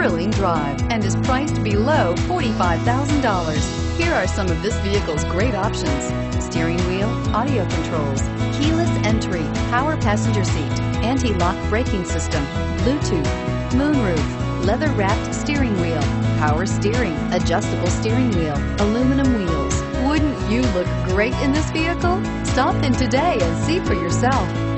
thrilling drive and is priced below $45,000. Here are some of this vehicle's great options. Steering wheel, audio controls, keyless entry, power passenger seat, anti-lock braking system, Bluetooth, moonroof, leather-wrapped steering wheel, power steering, adjustable steering wheel, aluminum wheels. Wouldn't you look great in this vehicle? Stop in today and see for yourself.